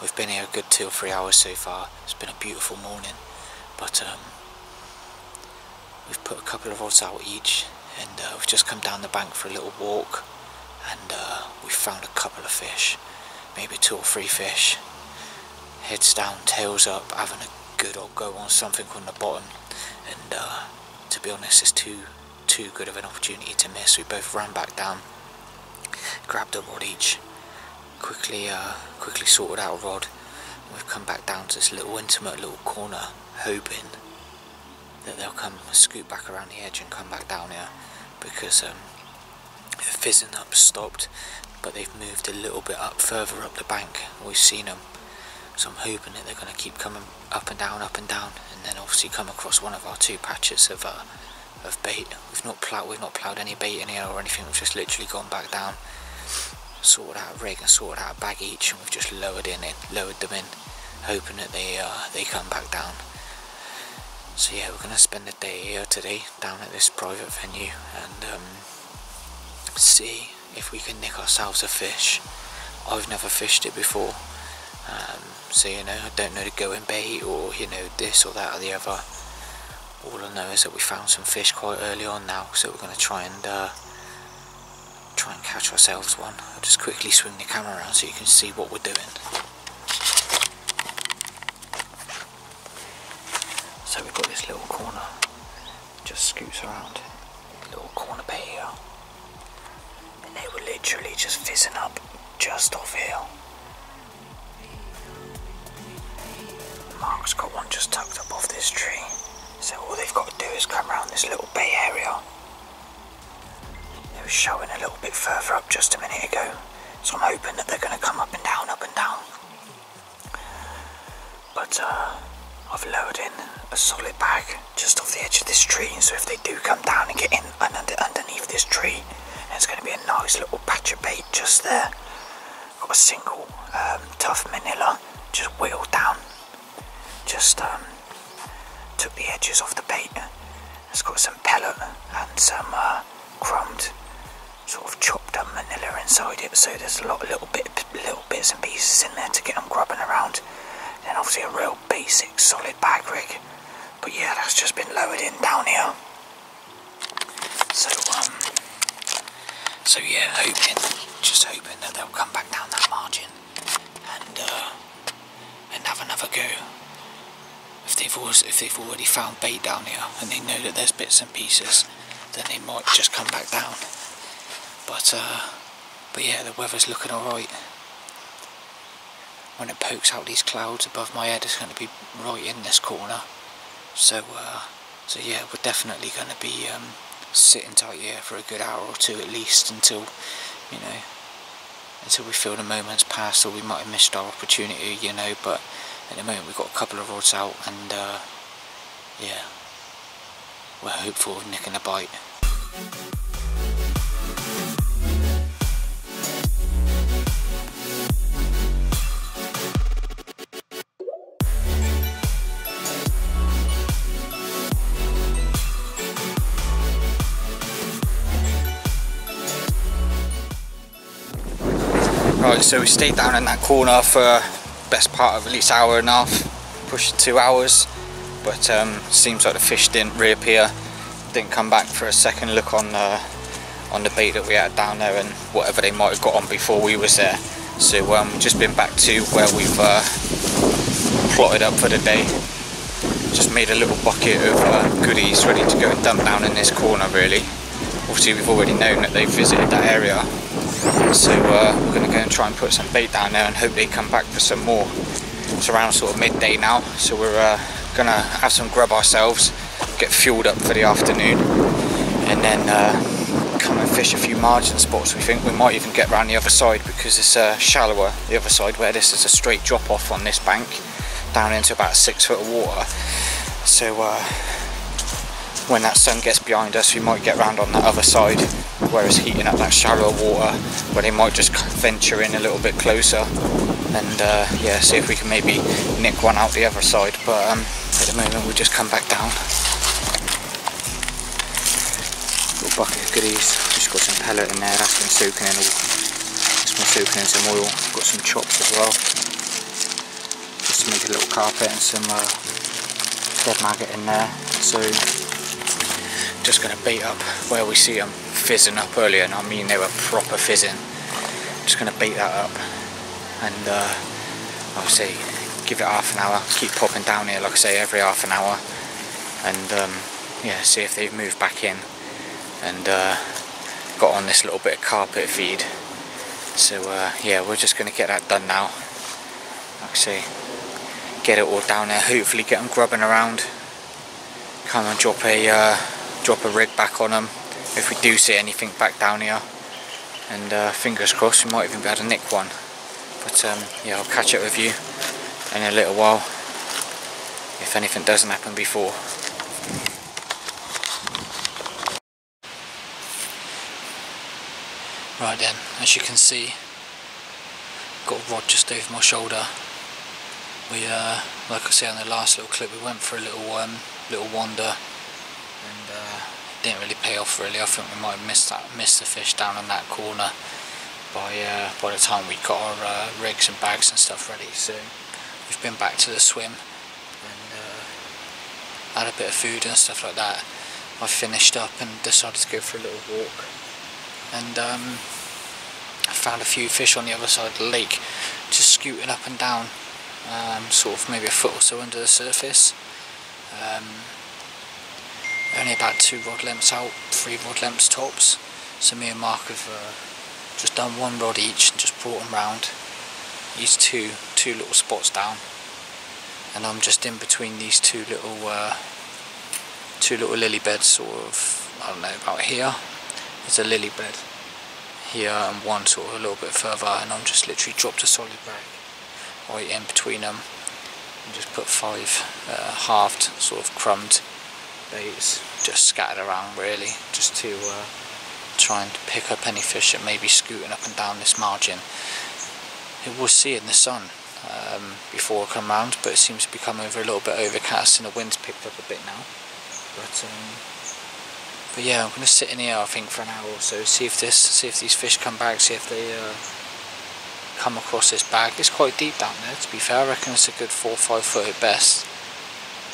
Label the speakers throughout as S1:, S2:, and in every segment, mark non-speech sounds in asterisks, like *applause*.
S1: We've been here a good two or three hours so far. It's been a beautiful morning, but um, we've put a couple of rods out each, and uh, we've just come down the bank for a little walk, and uh, we've found a couple of fish, maybe two or three fish. Heads down, tails up, having a good old go on something on the bottom, and uh, to be honest, it's too too good of an opportunity to miss. We both ran back down, grabbed a rod each, quickly uh, quickly sorted out a rod. We've come back down to this little intimate little corner, hoping that they'll come scoot back around the edge and come back down here because um, the fizzing up stopped, but they've moved a little bit up further up the bank. We've seen them, so I'm hoping that they're going to keep coming up and down, up and down, and then obviously come across one of our two patches of uh, of bait. We've not plowed, we've not plowed any bait in here or anything. We've just literally gone back down sorted out rig and sorted out bag each and we've just lowered in it, lowered them in, hoping that they uh, they come back down. So yeah, we're gonna spend the day here today down at this private venue and um, see if we can nick ourselves a fish. I've never fished it before, um, so you know I don't know the going bait or you know this or that or the other. All I know is that we found some fish quite early on now, so we're gonna try and. Uh, try and catch ourselves one. I'll just quickly swing the camera around so you can see what we're doing. So we've got this little corner, just scoots around, little corner bay here. And they were literally just fizzing up just off here. Mark's got one just tucked up off this tree. So all they've got to do is come around this little bay area was showing a little bit further up just a minute ago. So I'm hoping that they're going to come up and down, up and down. But uh, I've lowered in a solid bag just off the edge of this tree. So if they do come down and get in under, underneath this tree, it's going to be a nice little patch of bait just there. Got a single um, tough manila just wheeled down. Just um, took the edges off the bait. It's got some pellet and some uh, crumbed sort of chopped up manila inside it, so there's a lot of little bit, little bits and pieces in there to get them grubbing around. then obviously a real basic solid bag rig. But yeah, that's just been lowered in down here. So um, so yeah, hoping, just hoping that they'll come back down that margin and uh, and have another go. If they've always, if they've already found bait down here and they know that there's bits and pieces, then they might just come back down. But uh, but yeah, the weather's looking alright. When it pokes out these clouds above my head, it's going to be right in this corner. So uh, so yeah, we're definitely going to be um, sitting tight here for a good hour or two at least until you know until we feel the moment's passed or we might have missed our opportunity, you know. But at the moment we've got a couple of rods out and uh, yeah, we're hopeful of nicking a bite. Right, so we stayed down in that corner for best part of at least hour and a half, pushing two hours, but um, seems like the fish didn't reappear, didn't come back for a second look on the, on the bait that we had down there and whatever they might have got on before we was there. So um, just been back to where we've uh, plotted up for the day. Just made a little bucket of uh, goodies ready to go and dump down in this corner really. Obviously we've already known that they visited that area so uh, we're going to go and try and put some bait down there and hope they come back for some more. It's around sort of midday now, so we're uh, going to have some grub ourselves, get fueled up for the afternoon, and then uh, come and fish a few margin spots. We think we might even get around the other side because it's uh, shallower, the other side, where this is a straight drop off on this bank, down into about six foot of water. So uh, when that sun gets behind us, we might get around on that other side where it's heating up that shallow water where they might just venture in a little bit closer. And uh, yeah see if we can maybe nick one out the other side. But um, at the moment we'll just come back down. Little bucket of goodies. Just got some pellet in there. That's been soaking in all it's been soaking in some oil. Got some chops as well. Just to make a little carpet and some uh, dead maggot in there. So just going to bait up where we see them fizzing up earlier and I mean they were proper fizzing. Just going to bait that up. And uh, I'll say give it half an hour, keep popping down here like I say every half an hour. And um, yeah see if they've moved back in. And uh, got on this little bit of carpet feed. So uh, yeah we're just going to get that done now. Like I say get it all down there. Hopefully get them grubbing around. Come and drop a uh, drop a rig back on them if we do see anything back down here. And uh, fingers crossed we might even be able to nick one. But um, yeah I'll catch up with you in a little while if anything doesn't happen before. Right then, as you can see, got a rod just over my shoulder. We, uh, like I said on the last little clip, we went for a little um, little wander, and didn't really pay off really. I think we might have missed that, missed the fish down on that corner by uh, by the time we got our uh, rigs and bags and stuff ready. So we've been back to the swim and uh, had a bit of food and stuff like that. I finished up and decided to go for a little walk and um, I found a few fish on the other side of the lake just scooting up and down um, sort of maybe a foot or so under the surface um, only about two rod lengths out, three rod lengths tops. So me and Mark have uh, just done one rod each and just brought them round. These two two little spots down. And I'm just in between these two little uh, two little lily beds sort of I don't know about here. There's a lily bed here and one sort of a little bit further and I'm just literally dropped a solid bag right in between them and just put five uh, halved sort of crumbed baits just scattered around really just to uh, try and pick up any fish that may be scooting up and down this margin it was seeing the sun um, before I come round but it seems to be coming over a little bit overcast and the wind's picked up a bit now but um, but yeah, I'm going to sit in here I think for an hour or so, see if this, see if these fish come back, see if they uh, come across this bag. It's quite deep down there to be fair, I reckon it's a good four, five foot at best.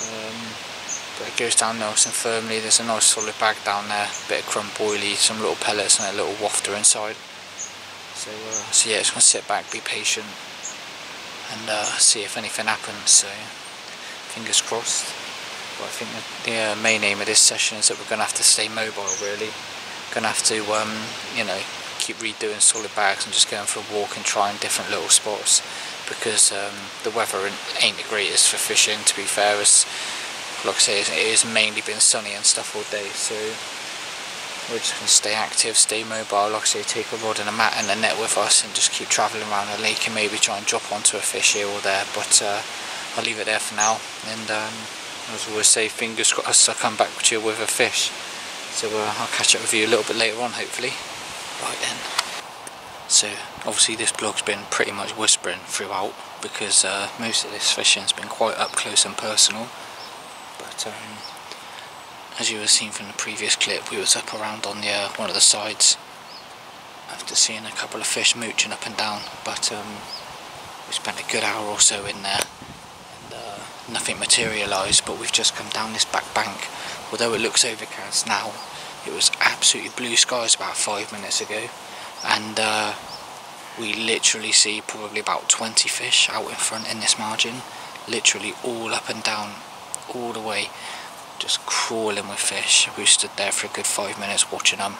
S1: Um, but it goes down nice and firmly, there's a nice solid bag down there, a bit of crumb oily some little pellets and a little wafter inside. So, uh, so yeah, just to sit back, be patient and uh, see if anything happens, so fingers crossed. But I think the uh, main aim of this session is that we're to have to stay mobile really. To have to, um, you know, keep redoing solid bags and just going for a walk and trying different little spots because um, the weather ain't the greatest for fishing to be fair. As, like I say, it has mainly been sunny and stuff all day so we're just going to stay active, stay mobile, like I say, take a rod and a mat and a net with us and just keep travelling around the lake and maybe try and drop onto a fish here or there but uh, I'll leave it there for now and um, as always say, fingers crossed I come back to you with a fish. So uh, I'll catch up with you a little bit later on, hopefully. Right then. So obviously this blog's been pretty much whispering throughout because uh, most of this fishing's been quite up close and personal. As you have seen from the previous clip, we was up around on the uh, one of the sides after seeing a couple of fish mooching up and down. But um, we spent a good hour or so in there nothing materialised but we've just come down this back bank although it looks overcast now it was absolutely blue skies about five minutes ago and uh, we literally see probably about 20 fish out in front in this margin literally all up and down all the way just crawling with fish. We stood there for a good five minutes watching them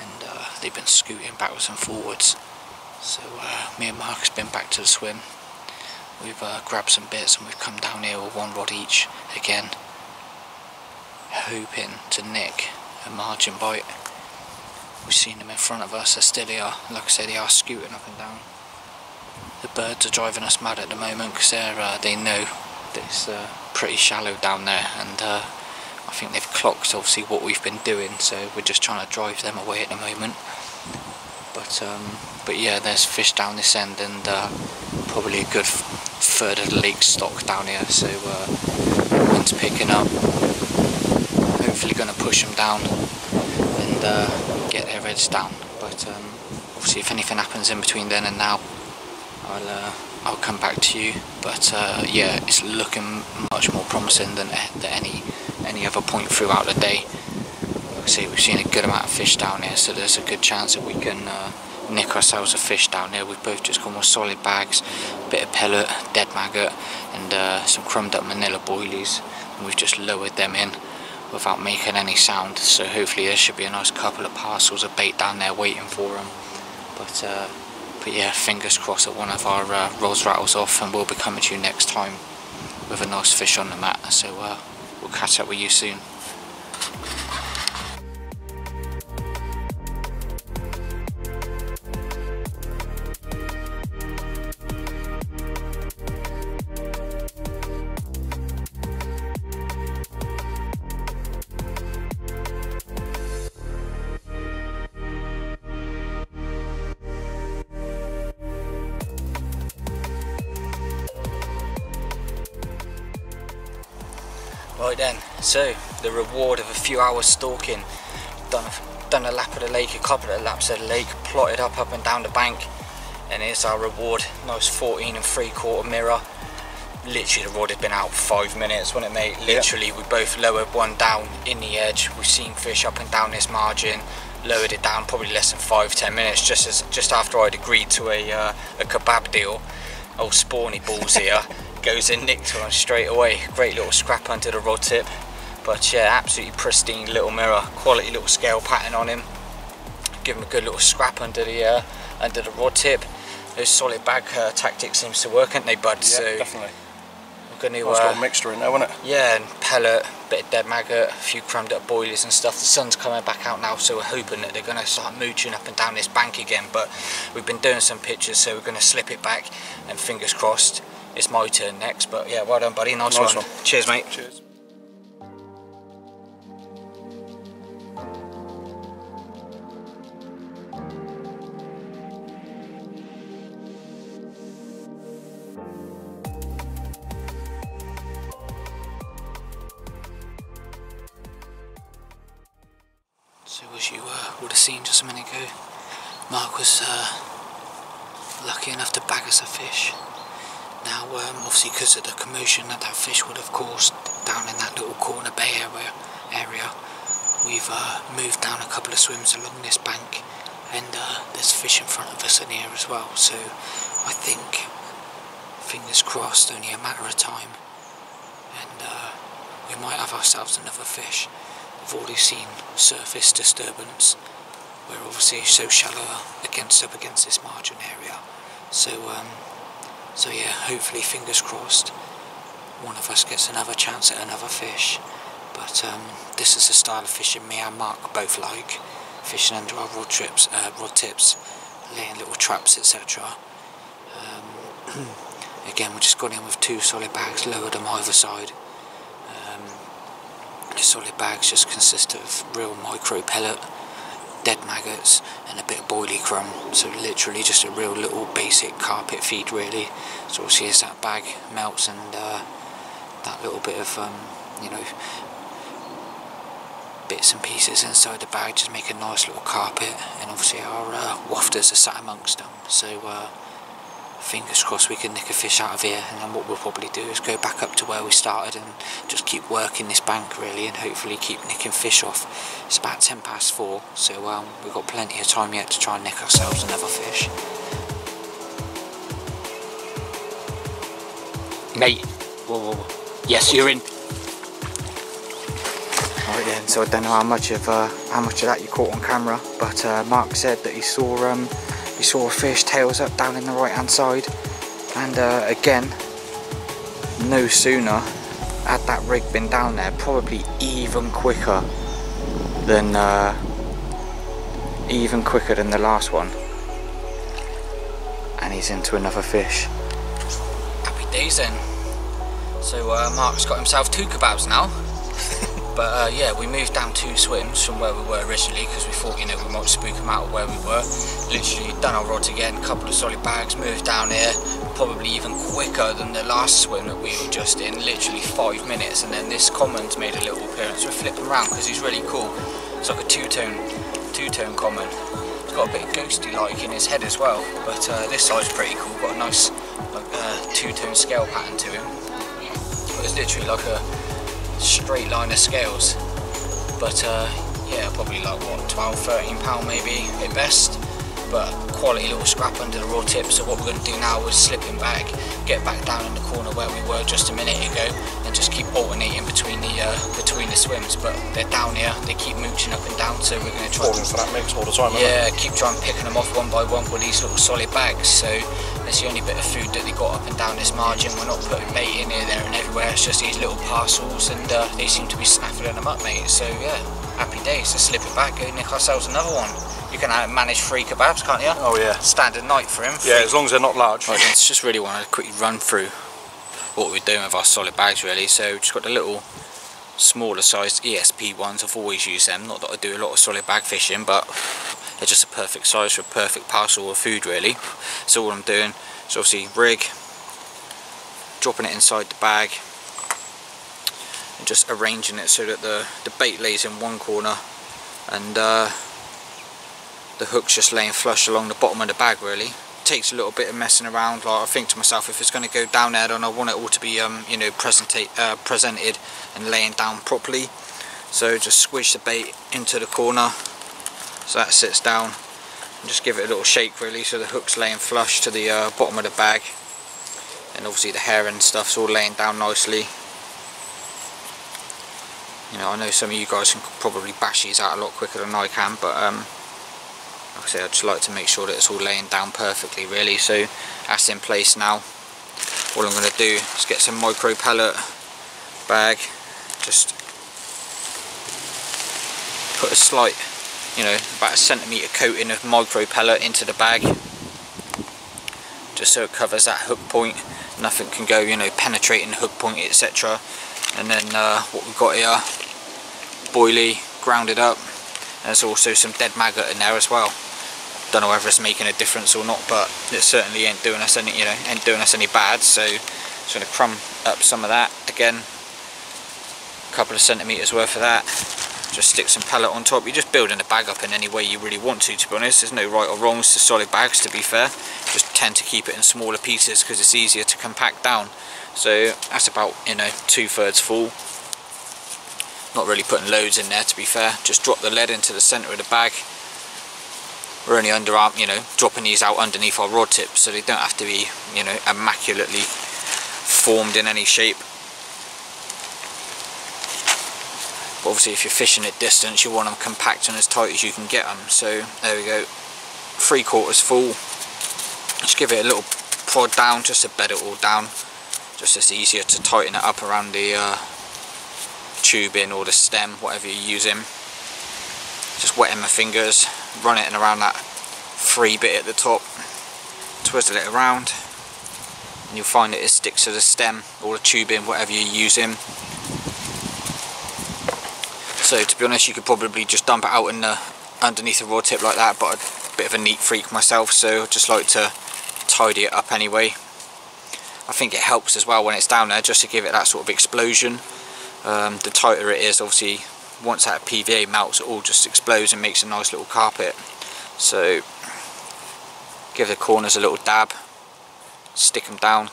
S1: and uh, they've been scooting backwards and forwards. So uh, me and Mark's been back to the swim. We've uh, grabbed some bits and we've come down here with one rod each again, hoping to nick a margin bite. We've seen them in front of us, they still here, like I said they are scooting up and down. The birds are driving us mad at the moment because uh, they know it's uh, pretty shallow down there and uh, I think they've clocked obviously what we've been doing so we're just trying to drive them away at the moment. But um, but yeah, there's fish down this end and uh, probably a good third of the lake stock down here. So uh, wind's picking up. Hopefully going to push them down and uh, get their heads down. But um, obviously, if anything happens in between then and now, I'll uh, I'll come back to you. But uh, yeah, it's looking much more promising than, than any any other point throughout the day. See, we've seen a good amount of fish down here, so there's a good chance that we can uh, nick ourselves a fish down here. We've both just gone with solid bags, a bit of pellet, dead maggot, and uh, some crumbed up manila boilies. And we've just lowered them in without making any sound. So hopefully there should be a nice couple of parcels of bait down there waiting for them. But uh, but yeah, fingers crossed that one of our uh, rattles off and we'll be coming to you next time with a nice fish on the mat. So uh, we'll catch up with you soon. Reward of a few hours stalking, done a, done a lap of the lake, a couple of laps of the lake, plotted up up and down the bank, and here's our reward, nice 14 and 3 quarter mirror. Literally the rod had been out five minutes, wasn't it mate? Literally yep. we both lowered one down in the edge, we've seen fish up and down this margin, lowered it down probably less than five ten minutes just as just after I'd agreed to a, uh, a kebab deal. Old spawny balls here. *laughs* goes in nicked one straight away. Great little scrap under the rod tip. But yeah, absolutely pristine little mirror. Quality little scale pattern on him. Give him a good little scrap under the uh, under the rod tip. Those solid bag uh, tactics seems to work, aren't they, bud?
S2: Yeah, so definitely.
S1: We're to.
S2: Well, got a mixture in there, wasn't it?
S1: Yeah, and pellet, bit of dead maggot, a few crumbed up boilies and stuff. The sun's coming back out now, so we're hoping that they're going to start mooching up and down this bank again. But we've been doing some pictures, so we're going to slip it back, and fingers crossed it's my turn next. But yeah, well done, buddy. Nice, nice one. one. Cheers, mate.
S2: Cheers.
S1: Because of the commotion that that fish would have caused down in that little corner bay area, area we've uh, moved down a couple of swims along this bank, and uh, there's fish in front of us in here as well. So, I think, fingers crossed, only a matter of time, and uh, we might have ourselves another fish. We've already seen surface disturbance. We're obviously so shallow against up against this margin area. So um, so yeah, hopefully, fingers crossed, one of us gets another chance at another fish. But um, this is the style of fishing me and Mark both like. Fishing under our rod, trips, uh, rod tips, laying little traps, etc. Um, *clears throat* again, we just got in with two solid bags, lowered them either side. Um, the solid bags just consist of real micro pellet dead maggots and a bit of boilie crumb. So literally just a real little basic carpet feed really. So obviously as that bag melts and uh, that little bit of um, you know bits and pieces inside the bag just make a nice little carpet. And obviously our uh, wafters are sat amongst them. So uh, fingers crossed we can nick a fish out of here and then what we'll probably do is go back up to where we started and just keep working this bank really and hopefully keep nicking fish off. It's about 10 past 4 so um, we've got plenty of time yet to try and nick ourselves another fish. Mate, whoa, whoa, whoa. yes you're in. Alright then, so I don't know how much of uh, how much of that you caught on camera, but uh, Mark said that he saw um, we saw a fish tails up down in the right hand side. And uh, again no sooner had that rig been down there probably even quicker than uh, even quicker than the last one. And he's into another fish. Happy days then. So uh, Mark's got himself two kebabs now but uh, yeah, we moved down two swims from where we were originally because we thought, you know, we might spook them out of where we were. Literally done our rods again, couple of solid bags, moved down here, probably even quicker than the last swim that we were just in, literally five minutes. And then this common's made a little appearance. We're flipping around because he's really cool. It's like a two-tone, two-tone common. He's got a bit ghosty-like in his head as well, but uh, this side's pretty cool. Got a nice like a two-tone scale pattern to him. It was literally like a straight line of scales. But uh, yeah, probably like what 12, 13 pound maybe at best but quality little scrap under the raw tip. So what we're going to do now is slip him back get back down in the corner where we were just a minute ago and just keep alternating between the uh, between the swims. But they're down here they keep mooching up and down so we're going to try
S2: Falling for that mix all the time
S1: yeah keep trying picking them off one by one with these little solid bags. So that's the only bit of food that they got up and down this margin. We're not putting bait in here there and everywhere. It's just these little parcels and uh, they seem to be snaffling them up mate. So yeah happy days to slip it back go nick ourselves another one you can uh, manage three kebabs, can't you?
S2: Oh yeah.
S1: Standard night for him.
S2: Yeah, as long as they're not large.
S1: I just really want to quickly run through what we're doing with our solid bags really. So just got the little smaller sized ESP ones. I've always used them. Not that I do a lot of solid bag fishing, but they're just a perfect size for a perfect parcel of food really. So all I'm doing is obviously rig, dropping it inside the bag, and just arranging it so that the, the bait lays in one corner and uh, the hook's just laying flush along the bottom of the bag really. Takes a little bit of messing around like I think to myself if it's going to go down there then I want it all to be um, you know uh, presented and laying down properly. So just squish the bait into the corner. So that sits down. And just give it a little shake really so the hook's laying flush to the uh, bottom of the bag. And obviously the hair and stuff's all laying down nicely you know I know some of you guys can probably bash these out a lot quicker than I can but um, like I say, I'd just like to make sure that it's all laying down perfectly really. So that's in place now. All I'm going to do is get some micro pellet bag just put a slight you know about a centimetre coating of micro pellet into the bag just so it covers that hook point. Nothing can go you know penetrating the hook point etc and then uh, what we've got here boilie grounded up. And there's also some dead maggot in there as well. Don't know whether it's making a difference or not but it certainly ain't doing us any you know ain't doing us any bad so just to crumb up some of that again. A couple of centimeters worth of that. Just stick some pellet on top. You're just building the bag up in any way you really want to to be honest. There's no right or wrongs to solid bags to be fair. Just tend to keep it in smaller pieces because it's easier to compact down. So that's about you know two-thirds full not really putting loads in there to be fair. Just drop the lead into the center of the bag. We're only underarm you know dropping these out underneath our rod tips so they don't have to be you know immaculately formed in any shape. But obviously if you're fishing at distance you want them compact and as tight as you can get them so there we go. Three quarters full. Just give it a little prod down just to bed it all down. Just as easier to tighten it up around the uh, tubing or the stem, whatever you're using. Just wetting my fingers, run it around that free bit at the top, twistle it around, and you'll find that it sticks to the stem or the tubing, whatever you're using. So to be honest, you could probably just dump it out in the underneath the rod tip like that, but a bit of a neat freak myself, so I just like to tidy it up anyway. I think it helps as well when it's down there just to give it that sort of explosion um, the tighter it is obviously once that PVA melts it all just explodes and makes a nice little carpet. So give the corners a little dab stick them down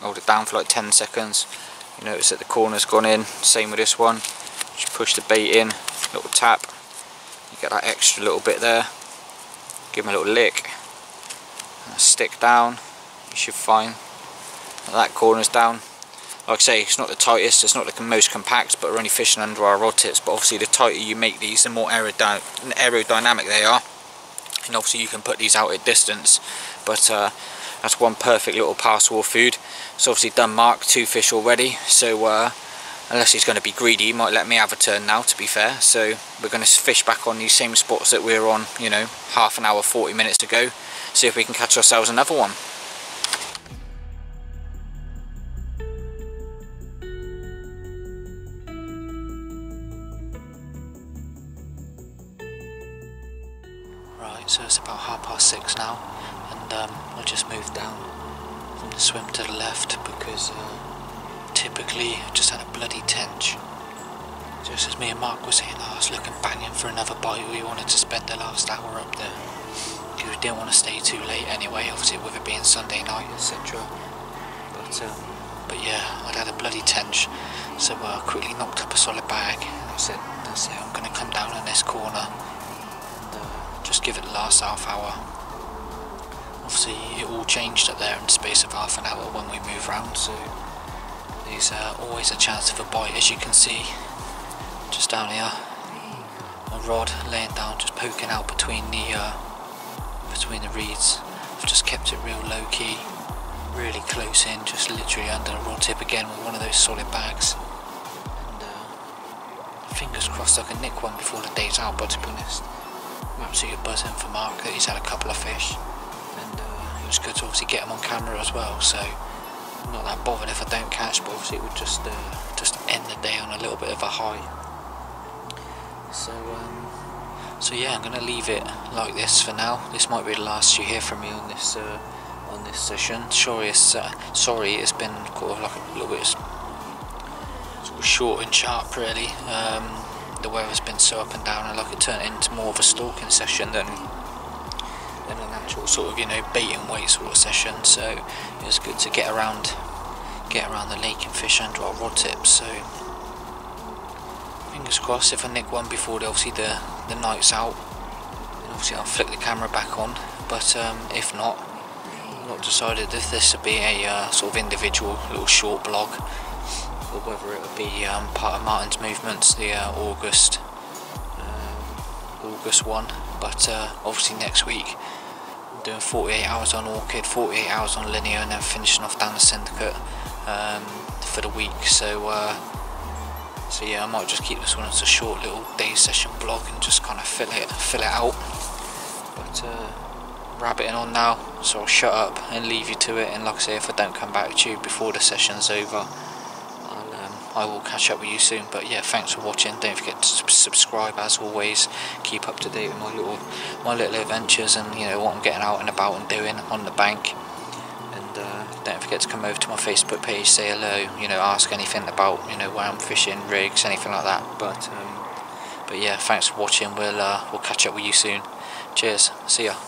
S1: hold it down for like 10 seconds. You notice that the corner's gone in same with this one. Just push the bait in little tap. You get that extra little bit there. Give them a little lick. Stick down. You should find that corner's down like I say, it's not the tightest, it's not the most compact, but we're only fishing under our rod tips. But obviously, the tighter you make these, the more aerody aerodynamic they are. And obviously, you can put these out at distance. But uh, that's one perfect little parcel of food. It's obviously done Mark two fish already, so uh, unless he's going to be greedy, he might let me have a turn now, to be fair. So we're going to fish back on these same spots that we were on, you know, half an hour, 40 minutes ago. See if we can catch ourselves another one. So it's about half past six now and um, I just moved down from the swim to the left because uh, typically I just had a bloody tench. Just as me and Mark were I was looking banging for another bite we wanted to spend the last hour up there. Because we didn't want to stay too late anyway obviously with it being Sunday night etc But um, but yeah, I'd had a bloody tench, so I uh, quickly knocked up a solid bag. And I said, that's it, I'm going to come down in this corner just give it the last half hour. Obviously, it all changed up there in the space of half an hour when we move round, so there's uh, always a chance of a bite, as you can see, just down here. A rod laying down, just poking out between the uh, between the reeds. I've just kept it real low key really close in, just literally under the rod tip again with one of those solid bags. And uh, fingers crossed I can nick one before the day's out, but to be honest, absolutely buzzing for Mark that he's had a couple of fish. And uh, it was good to obviously get him on camera as well, so I'm not that bothered if I don't catch, but obviously it would just uh, just end the day on a little bit of a high. So, um, so yeah, I'm going to leave it like this for now. This might be the last you hear from me on this uh, on this session. Sorry, it's, uh, sorry, it's been kind of like a little bit sort of short and sharp, really. Um, the weather's been so up and down, and like it turned into more of a stalking session than than an actual sort of you know bait and weight sort of session. So it was good to get around, get around the lake and fish under our rod tips. So fingers crossed if I nick one before the, obviously the the night's out, obviously I'll flick the camera back on. But um, if not, not decided if this would be a uh, sort of individual little short blog or whether it would be um, part of Martyn's movements, the uh, August um, August one. But uh, obviously next week I'm doing 48 hours on Orchid, 48 hours on Linear, and then finishing off down the Syndicate um, for the week. So. Uh, so yeah, I might just keep this one as a short little day session blog and just kind of fill it, fill it out. But uh, rabbiting on now, so I'll shut up and leave you to it. And like I say, if I don't come back to you before the session's over, I will catch up with you soon. But yeah, thanks for watching. Don't forget to subscribe as always. Keep up to date with my little my little adventures and you know what I'm getting out and about and doing on the bank. And uh, don't forget to come over to my Facebook page, say hello. You know, ask anything about you know where I'm fishing, rigs, anything like that. But um, but yeah, thanks for watching. We'll uh, we'll catch up with you soon. Cheers. See ya.